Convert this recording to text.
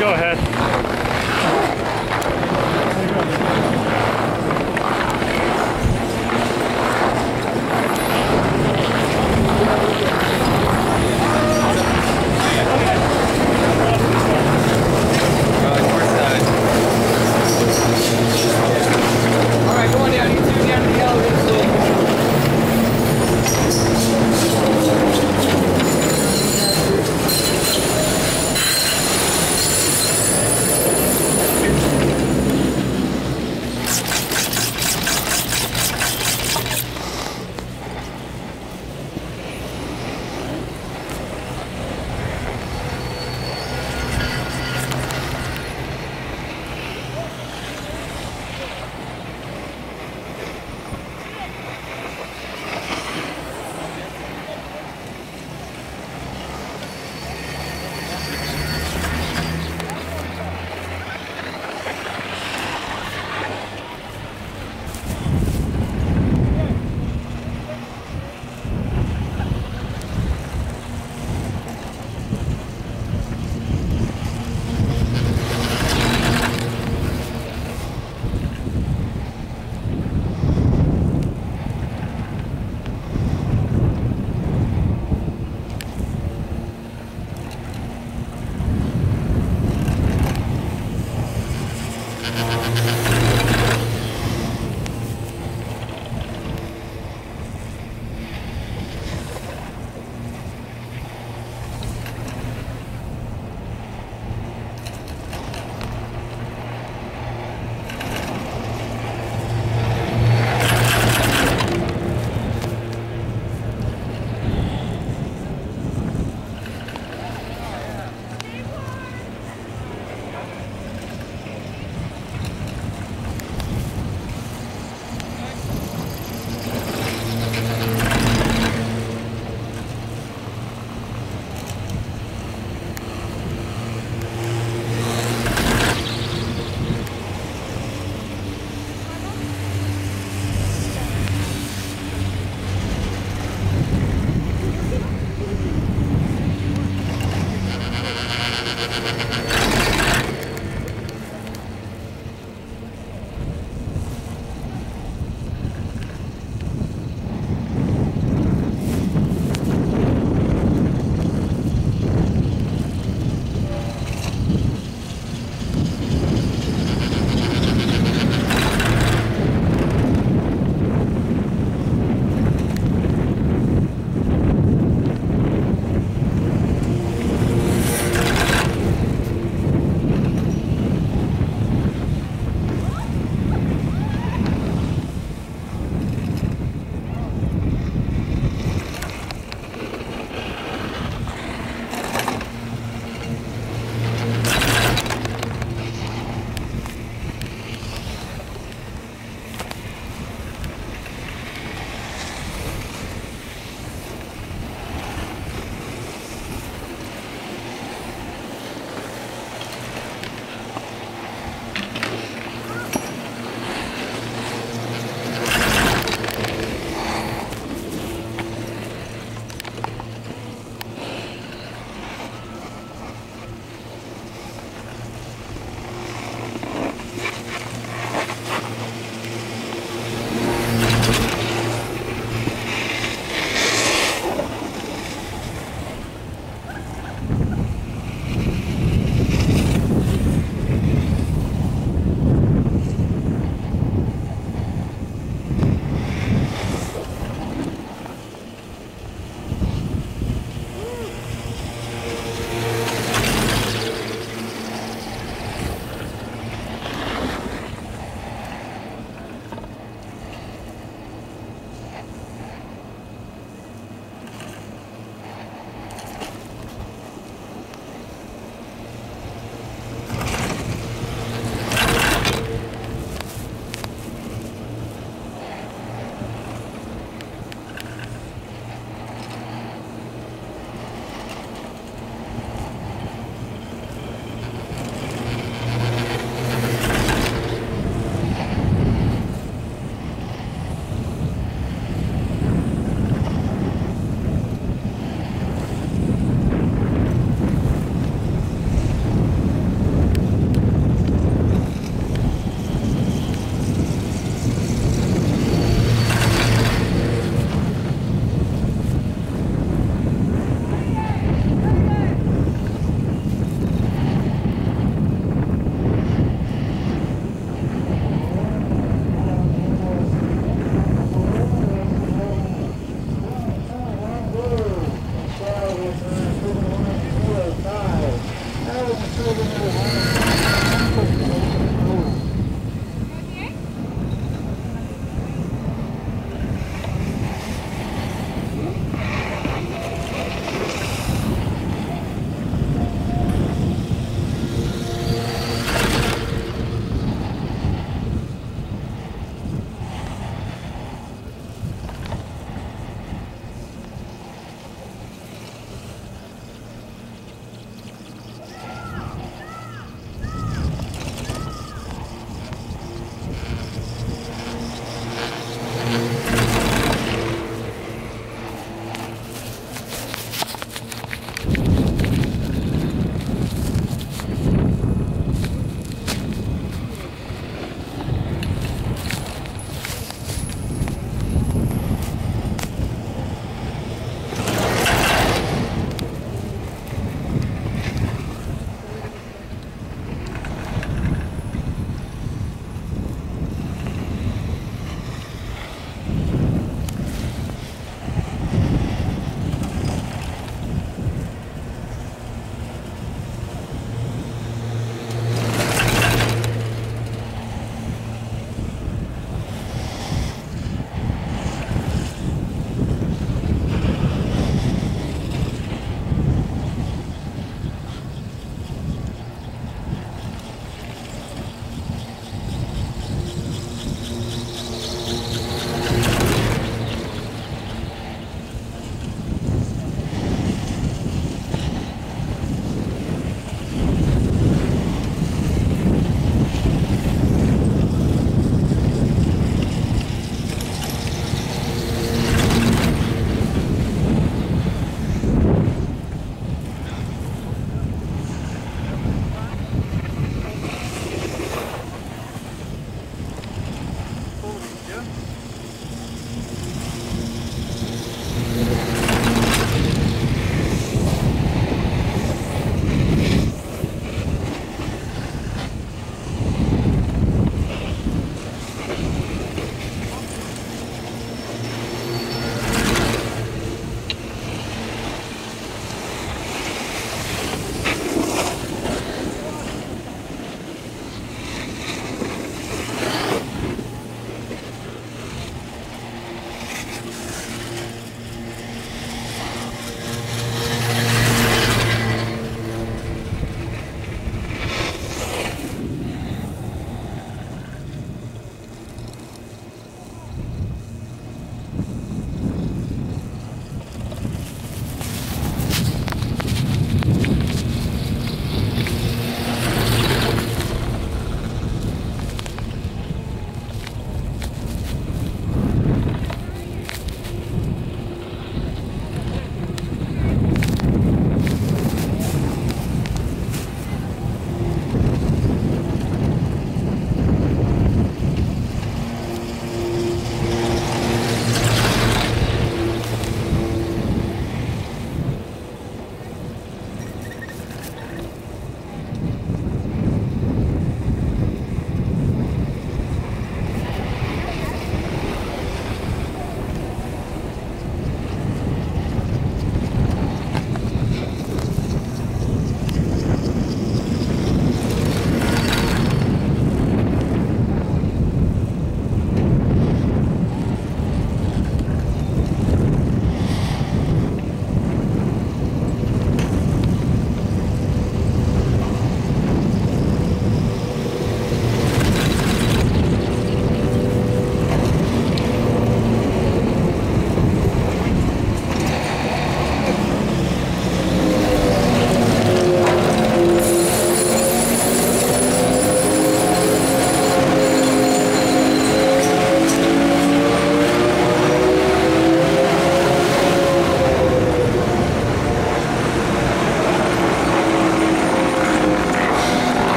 go ahead.